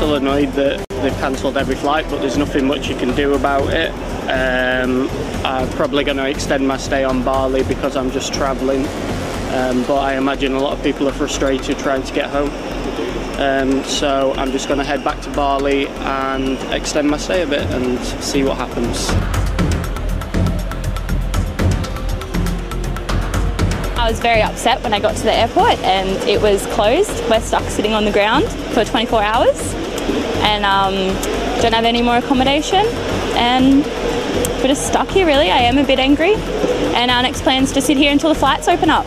little annoyed that they've cancelled every flight, but there's nothing much you can do about it. Um, I'm probably going to extend my stay on Bali because I'm just travelling, um, but I imagine a lot of people are frustrated trying to get home. Um, so I'm just going to head back to Bali and extend my stay a bit and see what happens. I was very upset when I got to the airport and it was closed. We're stuck sitting on the ground for 24 hours and um, don't have any more accommodation and we're just stuck here really. I am a bit angry and our next plan is to sit here until the flights open up.